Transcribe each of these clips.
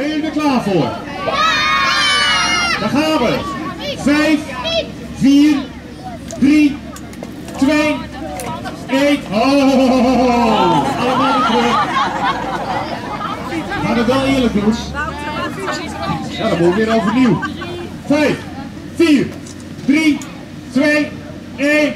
Zijn jullie er klaar voor? Daar gaan we. 5, 4, 3, 2, 1. Oh, allemaal weer terug. Gaan we wel eerlijk doen? Ja, dan moet we weer overnieuw. 5, 4, 3, 2, 1.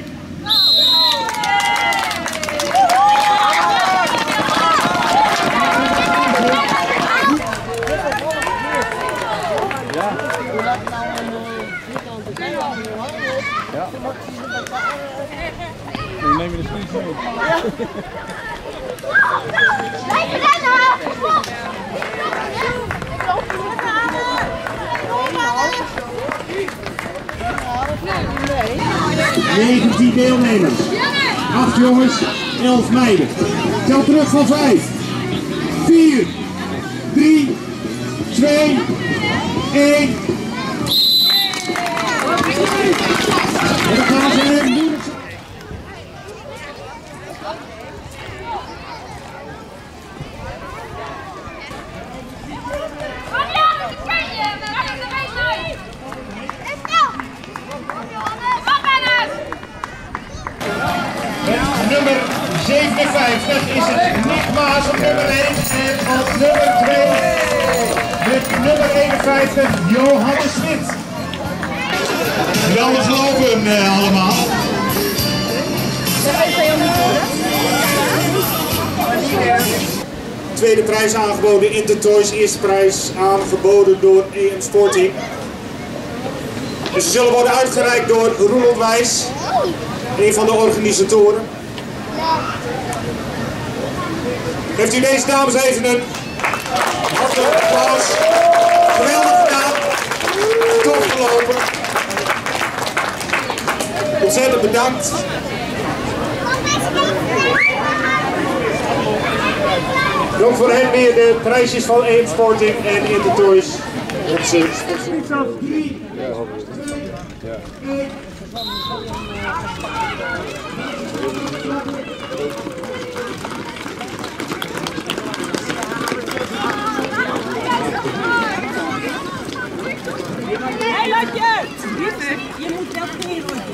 Dan neem je de sneeuw mee. Blijf rennen! 19 deelnemers. 8 jongens, 11 meiden. Tel terug van 5. 4, 3, 2, 1. En dan gaan ze in. Kom Johannes, ik ken je! Waar is de race uit? En snel! Kom Johannes! Kom Dennis! Met nummer 57 is het Nick Maas op nummer 1 en op nummer 2 met nummer 51 Johannes Smit. Geweldig lopen eh, allemaal. Tweede prijs aangeboden Intertoys, eerste prijs aangeboden door EM Sporting. En ze zullen worden uitgereikt door Roelof Wijs, een van de organisatoren. Geeft u deze dames even een hartelijk applaus. Geweldig gedaan. Top gelopen. Ontzettend bedankt. Ook voor hen weer de prijsjes van EM Sporting en Intertoys. Onze Hé, Lotje! Je moet wel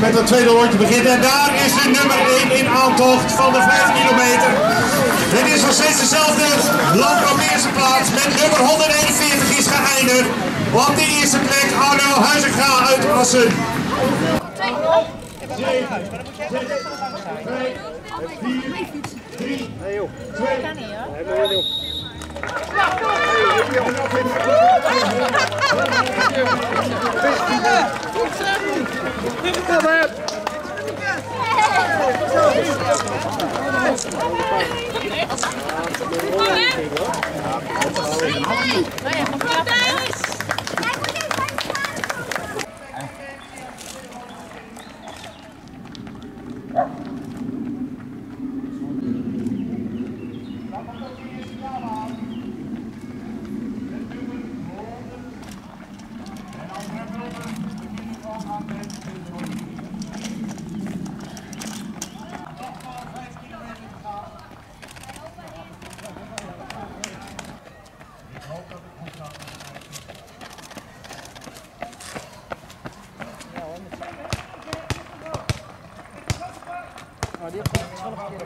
met het tweede rondje begint. En daar is de nummer 1 in aantocht van de 5 kilometer. Het is nog steeds dezelfde loper op de eerste plaats. Met nummer 141 is geëindigd. Op de eerste plek Arno Huizinga uit Assen. 3, 2, Kom heb Kom op!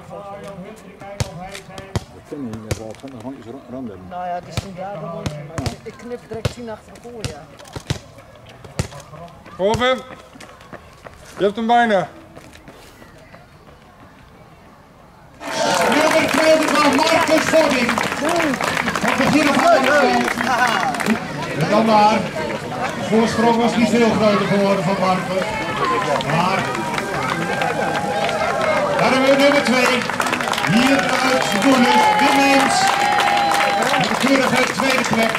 Dat ken je niet, wel van de handjes rand hebben. Nou ja, die is niet daar. dan Ik knip direct tien achter elkaar, ja. Hoven, je hebt hem bijna. Nummer 12 van Marcus Vodding. Het begin van de dan daar. De voorsprong was niet veel groter geworden van Marken. Maar daar hebben we nummer 2. Hier uit Doenus, Wim Meens. Met een keurige tweede plek.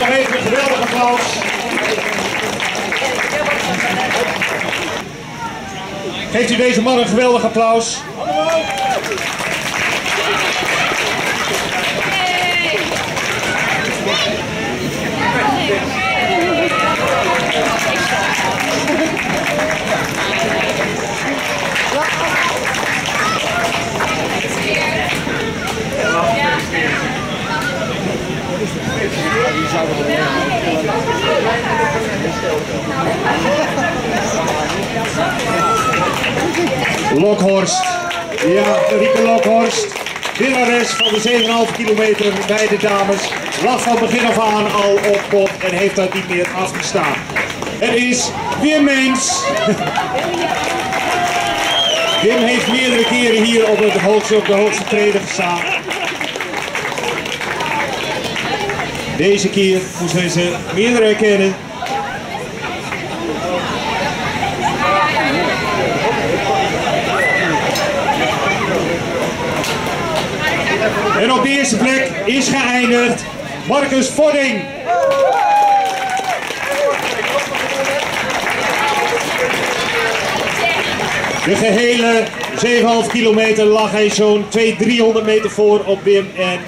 Nog even een geweldig applaus. Geeft u deze man een geweldig applaus. Lokhorst. Ja, Rieke Lokhorst. Winnares van de 7,5 kilometer bij de dames. Lag van begin af aan al op kop en heeft dat niet meer afgestaan. Het is Wim Meens. Wim heeft meerdere keren hier op, het hoogste, op de hoogste treden gestaan. Deze keer moesten hij ze meerdere herkennen. En op de eerste plek is geëindigd Marcus Vodding. De gehele 7,5 kilometer lag hij zo'n 200, 300 meter voor op Wim en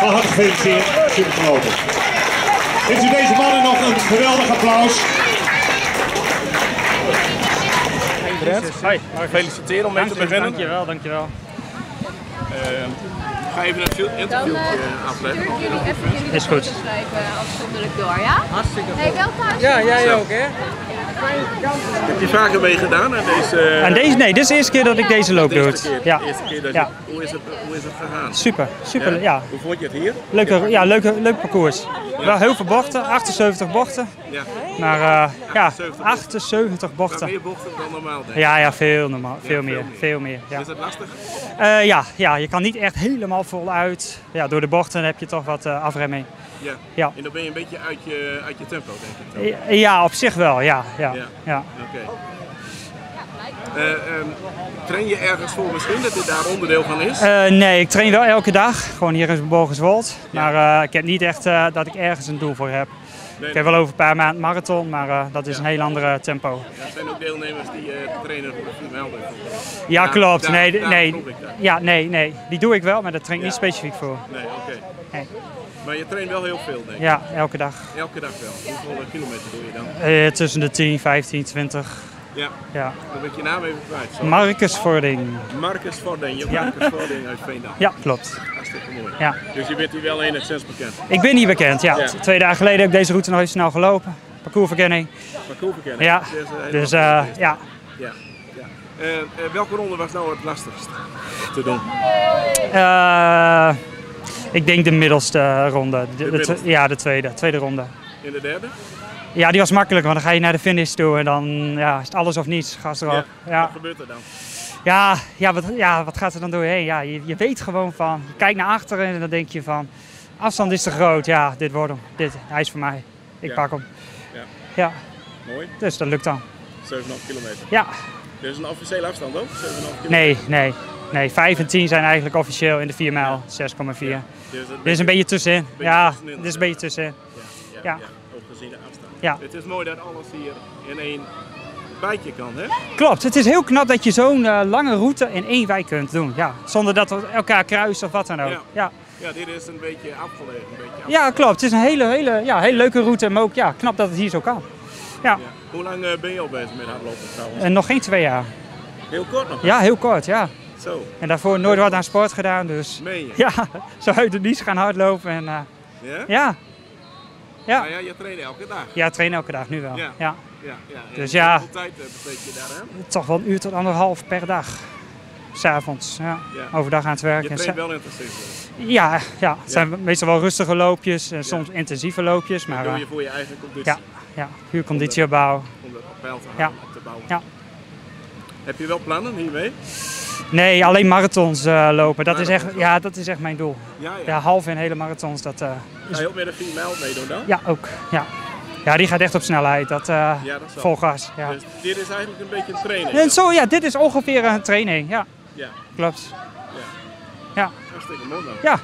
van harte gefeliciteerd, super gelopen. Geeft u deze mannen nog een geweldig applaus. Hoi, gefeliciteerd om mee te beginnen. Dankjewel, dankjewel. Ik ga even een fil- interviewtje afleggen. Jullie even jullie Is goed. schrijven afzonderlijk door, ja? Hartstikke wel thuis. Ja, jij ook, hè? Heb je vaker meegedaan aan deze... En deze, nee, dit is de eerste keer dat ik deze loop doe. Ja, De eerste keer dat Ja. je, hoe, is het, hoe is het gegaan? super, super, ja. Hoe vond je het hier? Leuke, ja, leuke, leuk parcours. Wel heel veel bochten, 78 bochten. Ja. Maar eh, ja, 78 78 Maar bochten. meer bochten dan normaal, denk ik. Ja, ja, veel normaal, veel veel meer, meer. veel meer. Ja. Is het lastig? Eh, ja, ja, je kan niet echt helemaal voluit. Ja, door de bochten heb je toch wat eh, afremming. Ja. Ja. En dan ben je een beetje uit je, uit je tempo, denk ik. Ja, op zich wel, ja. ja, Ja. ja. Oké. Eh, ehm, train je ergens voor misschien dat dit daar onderdeel van is? Eh, nee, ik train wel elke dag, gewoon hier in Borgenswold. Maar eh, ik heb niet echt dat ik ergens een doel voor heb. Nee, Ik heb wel over een paar maanden marathon, maar dat is een heel andere tempo. Er zijn ook deelnemers die trainen voor de bijvoorbeeld. Ja, klopt. Nee, nee, ja, nee, nee, die doe ik wel, maar daar train ik niet Ja. specifiek voor. Nee, oké. Nee. Maar je traint wel heel veel, denk ik. Ja, elke dag. Elke dag wel. Hoeveel eh, kilometer doe je dan? Eh, tussen de 10, 15, 20. Ja, Ja. dan ben ik je naam even kwijt. Sorry. Marcus Vording. Marcus Vording. Je Ja. Marcus Vording uit Veendam. Ja, klopt. Hartstikke mooi. Ja. Dus je bent hier wel enigszins bekend. Ik ben hier bekend, ja. Ja. Twee dagen geleden heb ik deze route nog even snel gelopen. Parcoursverkenning. Parcoursverkenning. Ja, Dus, eh, dus ja. ja. ja. Welke ronde was nou het lastigst te doen? Ik denk de middelste ronde. De, ja, de tweede, tweede ronde. In de derde? Ja, die was makkelijk, want dan ga je naar de finish toe en dan ja, is het alles of niets. Gas erop. Ja, Wat gebeurt er dan? ja, ja, wat, ja, wat gaat er dan doorheen? Ja, je, je weet gewoon van, je kijkt naar achteren en dan denk je van, afstand is te groot. Ja, dit wordt hem. Dit, hij is voor mij. Ik Ja. pak hem. Ja. Ja, Mooi. dus dat lukt dan. 7,5 kilometer. Ja, Dit is een officiële afstand ook? 7,5 kilometer? nee, nee. Nee, 5 en 10 zijn eigenlijk officieel in de 4 mijl, 6,4. Ja. Dus het Dit is een beetje tussenin. beetje Ja, tussenin, dit is een beetje tussenin. Ja, ook gezien de afstand. Ja. Het is mooi dat alles hier in één bijtje kan, hè? Klopt, het is heel knap dat je zo'n eh, lange route in één wijk kunt doen. Ja, zonder dat we elkaar kruisen of wat dan ook. Ja. Ja, Ja, dit is een beetje afgelegen. Een beetje ja klopt. Het is een hele, hele, ja, hele leuke route, maar ook ja, knap dat het hier zo kan. Ja, Ja. Hoe lang eh, ben je al bezig met hardlopen trouwens? en nog geen twee jaar. Heel kort nog? Ja, heel kort, ja. Zo, En daarvoor nooit wat aan sport gedaan, dus meen je? ja, zo uit het niets gaan hardlopen. En, eh, Ja? ja, ja. Nou ja, je traint elke dag. ja, train elke dag nu wel. Ja. Ja. Ja, ja. Dus ja. Hoeveel tijd eh, besteed je daar aan? Toch wel een uur tot anderhalf per dag. S'avonds, ja. Ja. Overdag aan het werk. Je traint wel intensief. Ja, ja, het zijn meestal wel rustige loopjes en soms intensieve loopjes. Maar Dat doe eh, je voor je eigen conditie. ja, ja, puur conditie opbouwen. Om dat op peil te Ja. op te bouwen. Ja. Heb je wel plannen hiermee? Nee, alleen marathons eh, lopen. Dat is, echt, ja, dat is echt mijn doel. Ja, ja. Ja, halve en hele marathons. Dat, eh, Ga je ook met een 4 mijl meedoen dan? ja, ook. Ja. ja, die gaat echt op snelheid. Dat, eh Ja, dat is vol gas. Ja. Dus dit is eigenlijk een beetje een training. En zo, ja, dit is ongeveer een training. Ja, Ja, klopt. Ja, hartstikke mooi man. ja.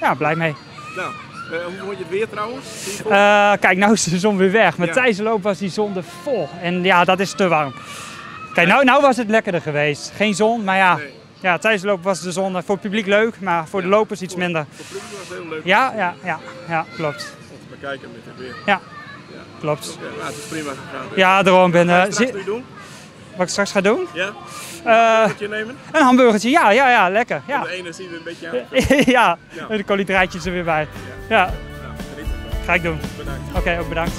ja blij mee. Nou, hoe vond je het weer trouwens? Kijk, nou is de zon weer weg. Met Ja. de loop was die zon er vol. En ja, dat is te warm. Kijk, nou, nou was het lekkerder geweest. Geen zon, maar ja. Nee. Ja, tijdens de loop was de zon eh, voor het publiek leuk, maar voor de Ja. lopers iets minder. Voor publiek was het heel leuk Ja, ja, ja, ja, klopt. om te bekijken met het weer. Ja, Ja. klopt. Oké, nou, het is prima gegaan. dus. Ja, daarom ben Wat doen? Wat ik straks ga doen? Ja? Wat je nemen? een hamburgertje, ja, ja, ja, lekker. Ja, de energie weer een beetje aan ja. Ja. en de koolhydraatjes er weer bij. Ja, Nou, ga ik doen. Bedankt. Oké, ook bedankt.